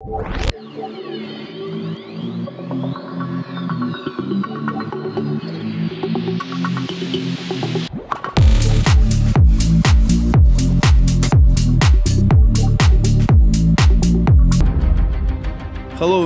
Hello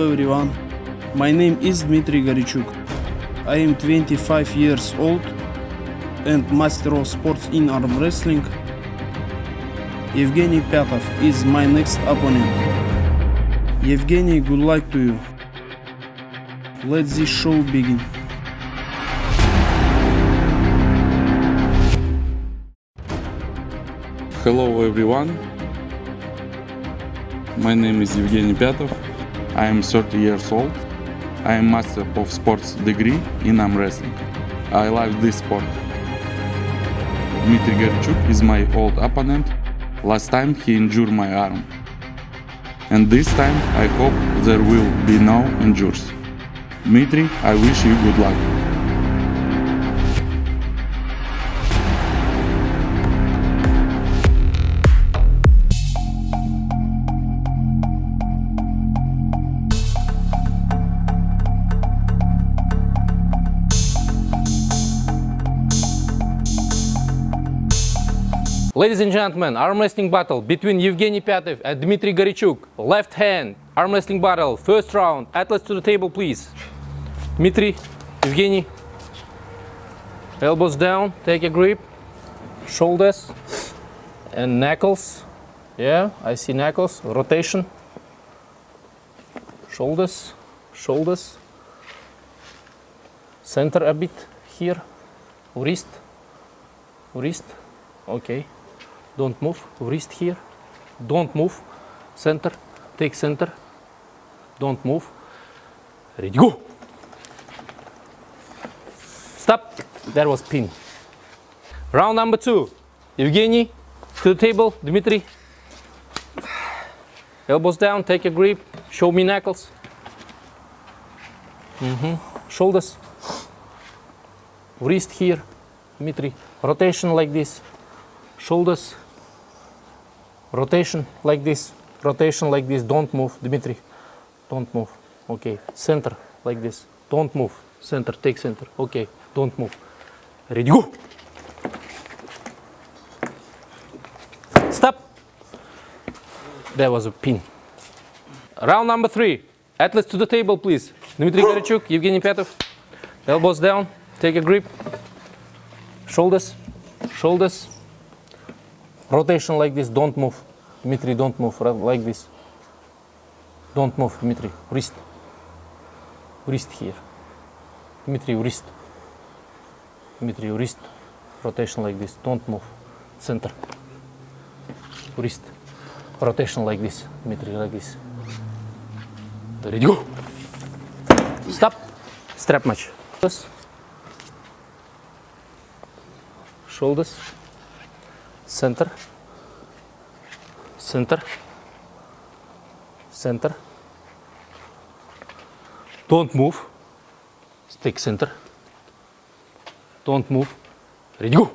everyone. My name is Dmitry Goryachuk. I am 25 years old and master of sports in arm wrestling. Evgeny Pyatov is my next opponent. Evgeny, good luck to you. Let this show begin. Hello everyone. My name is Evgeny Pyatov. I am 30 years old. I am master of sports degree in arm wrestling. I love this sport. Dmitry Goryachuk is my old opponent. Last time he injured my arm. And this time I hope there will be no injuries. Dmitry, I wish you good luck. Ladies and gentlemen, arm wrestling battle between Evgeny Pyatov and Dmitry Goryachuk. Left hand, arm wrestling battle, first round. Atlas to the table, please. Dmitry, Evgeny. Elbows down, take a grip. Shoulders and knuckles. Yeah, I see knuckles. Rotation. Shoulders, shoulders. Center a bit here. Wrist, wrist. Okay don't move wrist here. Don't move center take center. Don't move ready go. Stop. That was pin. Round number two. Evgeny to the table. Dmitry. Elbows down take a grip. Show me knuckles. Mm -hmm. shoulders. Wrist here. Dmitry. Rotation like this. Shoulders rotation like this rotation like this don't move. Dmitry don't move. Okay. Center like this don't move. Center take center. Okay. Don't move. Ready go. Stop. That was a pin. Round number three. Atlas to the table please. Dmitry Goryachuk Evgeny Pyatov elbows down. Take a grip. Shoulders. Shoulders rotation like this don't move Dmitry don't move like this don't move Dmitry wrist wrist here Dmitry wrist Dmitry wrist rotation like this don't move center wrist rotation like this Dmitry like this ready go stop strap match shoulders center. Center. Center. Don't move. Stick center. Don't move. Ready go.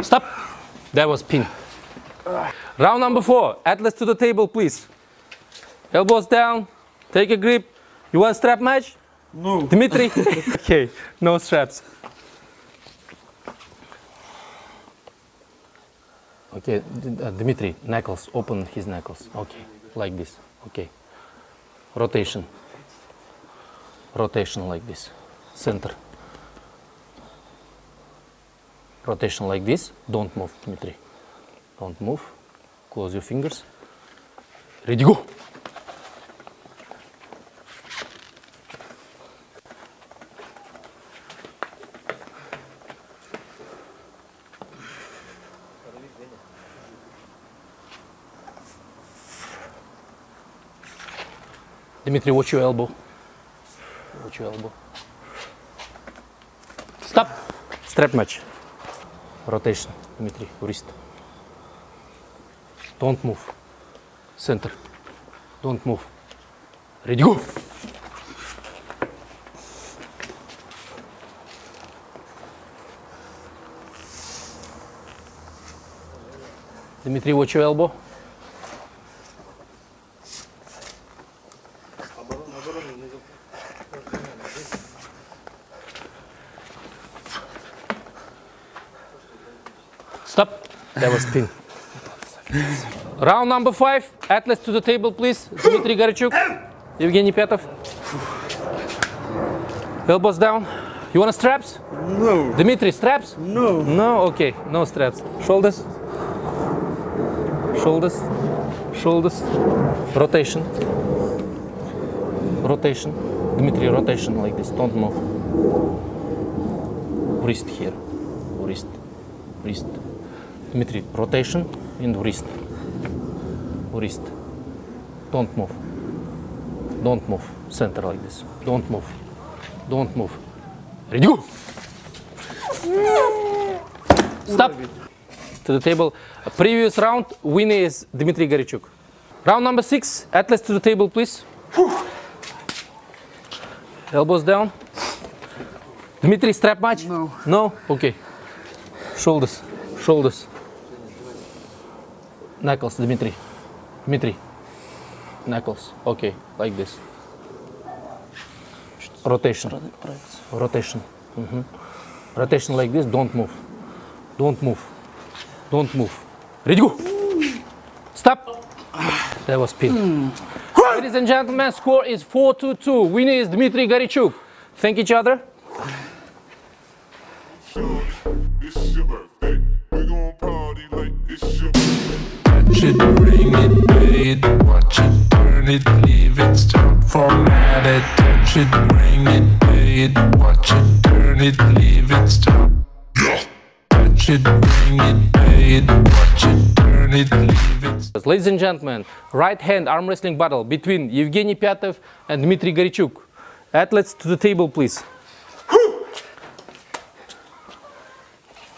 Stop. That was pin. Round number four. Atlas to the table please Elbows down. Take a grip. You want strap match? No. Dmitry? okay, no straps. Okay, uh, Dmitry, knuckles, open his knuckles. Okay, like this. Okay. Rotation. Rotation like this. Center. Rotation like this. Don't move, Dmitry. Don't move. Close your fingers. Ready, go. Dimitri, watch your elbow. Watch your elbow. Stop. Strap match. Rotation. Dimitri, wrist. Don't move. Center. Don't move. Ready, go. Dimitri, watch your elbow. That was pin. Round number five. Atlas to the table, please. Dmitry Goryachuk. Evgeny Pyatov. Elbows down. You want straps? No. Dmitry, straps? No. No, okay, no straps. Shoulders, shoulders, shoulders, rotation, rotation. Dmitry, rotation like this. Don't move. Wrist here, wrist, wrist. Dmitry, rotation in the wrist, wrist. Don't move. Don't move. Center like this. Don't move. Don't move. Ready, go. Stop. To the table. Previous round, winner is Dmitry Goryachuk. Round number six, Atlas to the table, please. Elbows down. Dmitry, strap match? No. No? Okay. Shoulders, shoulders. Knuckles, Dmitry. Dmitry. Knuckles. Okay, like this. Rotation. Rotation. Mhm. Rotation like this, don't move. Don't move. Don't move. Ready, go. Stop. That was pin. Ladies and gentlemen, score is 4 to 2. Winner is Dmitry Goryachuk. Thank each other. It, bring it, pay it, watch it, turn it, leave it, it, bring it, pay it, watch it, turn it, leave it, stop. Touch it, bring it, pay it, watch it, turn it, leave it. Ladies and gentlemen, right hand arm wrestling battle between Evgeny Pyatov and Dmitry Goryachuk. Athletes to the table, please.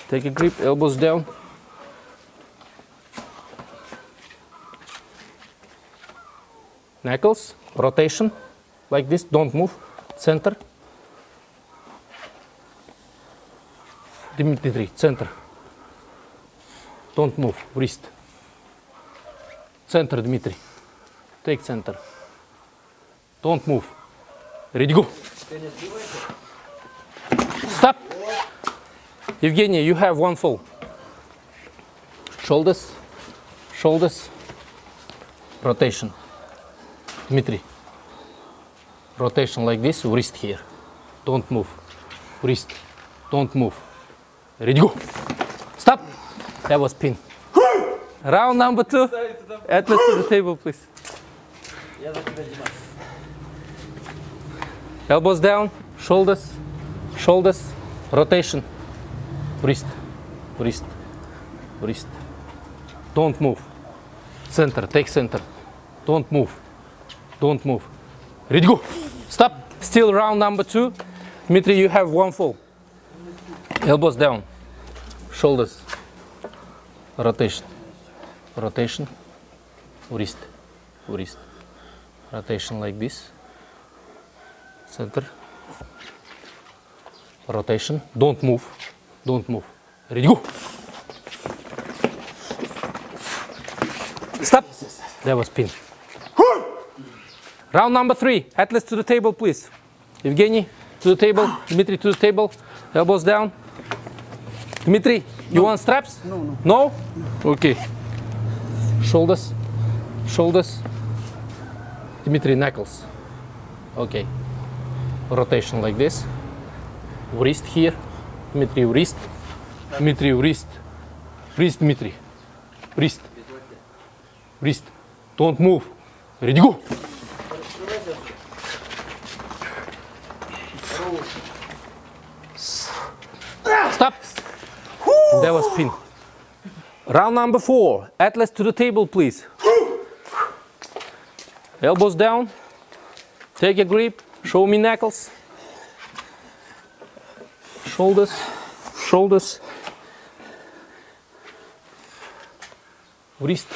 Take a grip, elbows down. Knuckles, rotation, like this, don't move. Center. Dmitry, center. Don't move, wrist. Center, Dmitry. Take center. Don't move. Ready, go. Stop. Evgeny, you have one fall. Shoulders, shoulders, rotation. Dmitry. Rotation like this, wrist here. Don't move. Wrist. Don't move. Ready, go. Stop. That was pin. Round number two. Atlas to the table, please. Elbows down, shoulders, shoulders, rotation, wrist, wrist, wrist. Don't move. Center, take center. Don't move. Don't move. Ready, go. Stop. Still round number two. Dmitry, you have one fall. Elbows down, shoulders, rotation, rotation, wrist, wrist, rotation like this, center, rotation, don't move, don't move, ready, go. Stop, that was pin. Round number three, Atlas to the table, please. Evgeny, to the table, Dmitry to the table, elbows down. Dmitry, you want straps? No, no. No? Okay. Shoulders, shoulders. Dmitry, knuckles. Okay. Rotation like this. Wrist here. Dmitry, wrist. Dmitry, wrist. Wrist, Dmitry. Wrist. Wrist. Don't move. Ready, go. Stop. That was pin. Round number four. Atlas to the table, please. Elbows down. Take a grip. Show me knuckles. Shoulders. Shoulders. Wrist.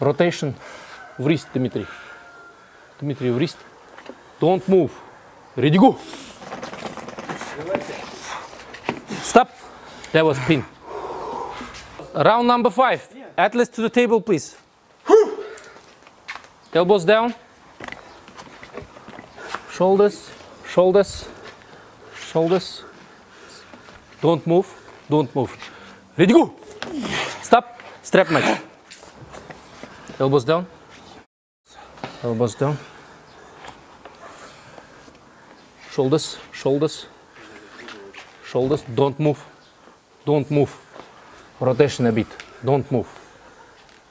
Rotation. Wrist, Dmitry. Dmitry, wrist. Don't move. Ready, go. Stop. That was pin. Round number five. Atlas to the table, please. Elbows down. Shoulders, shoulders, shoulders. Don't move, don't move. Ready, go. Stop. Strap match. Elbows down. Elbows down. Shoulders, shoulders, shoulders. Don't move. Don't move. Rotation a bit. Don't move.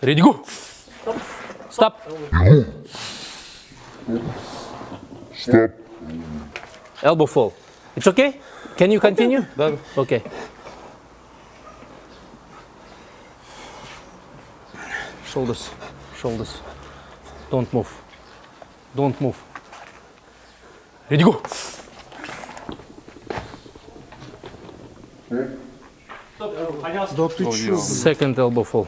Ready, go. Stop. Stop. Elbow fall. It's okay? Can you continue? Okay. Shoulders, shoulders. Don't move. Don't move. Ready, go. Second elbow fall.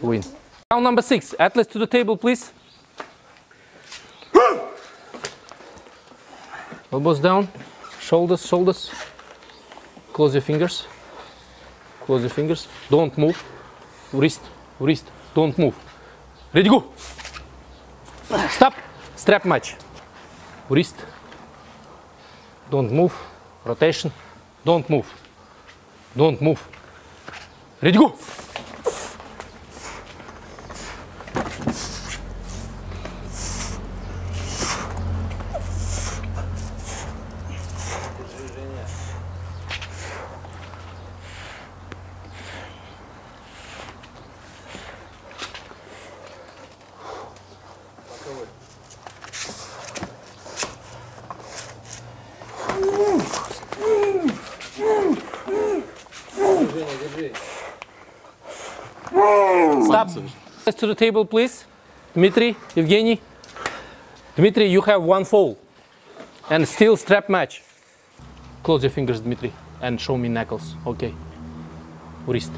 Win. Round number six. Atlas to the table, please. Elbows down. Shoulders, shoulders. Close your fingers. Close your fingers. Don't move. Wrist, wrist. Don't move. Ready, go. Stop. Strap match. Wrist. Don't move. Rotation. Don't move. Don't move. Ready, go. To the table, please. Dmitry, Evgeny. Dmitry, you have one fall. And still strap match. Close your fingers, Dmitry, and show me knuckles. Okay. Wrist.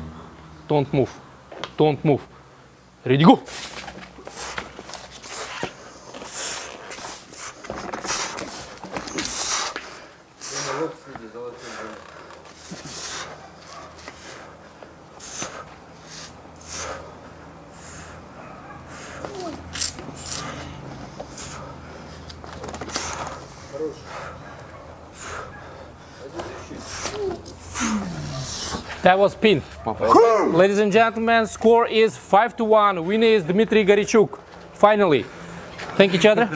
Don't move. Don't move. Ready, go. That was pin. Ladies and gentlemen, score is 5 to 1. Winner is Dmitry Goryachuk. Finally. Thank each other.